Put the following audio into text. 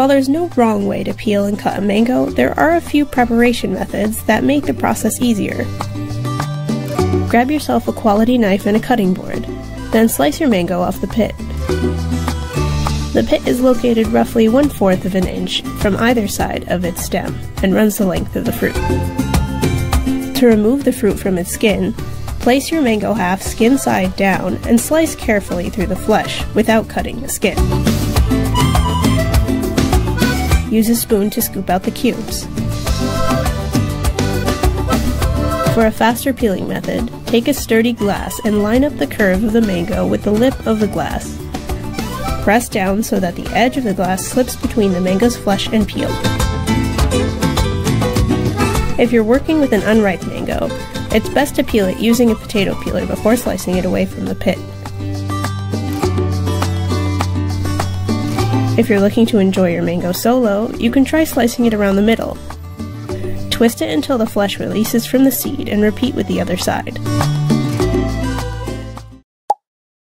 While there's no wrong way to peel and cut a mango, there are a few preparation methods that make the process easier. Grab yourself a quality knife and a cutting board, then slice your mango off the pit. The pit is located roughly one fourth of an inch from either side of its stem and runs the length of the fruit. To remove the fruit from its skin, place your mango half skin side down and slice carefully through the flesh without cutting the skin. Use a spoon to scoop out the cubes. For a faster peeling method, take a sturdy glass and line up the curve of the mango with the lip of the glass. Press down so that the edge of the glass slips between the mango's flesh and peel. If you're working with an unripe mango, it's best to peel it using a potato peeler before slicing it away from the pit. If you're looking to enjoy your mango solo, you can try slicing it around the middle. Twist it until the flesh releases from the seed and repeat with the other side.